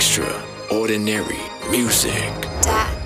extraordinary music. Dad.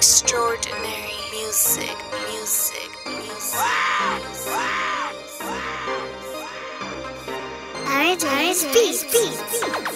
Extraordinary music. Music. Music. Nice, peace, peace.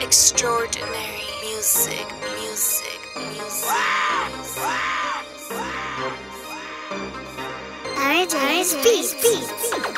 Extraordinary music. Music. Music. Nice, nice, peace, peace.